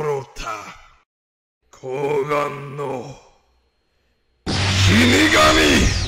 愚た顔の死神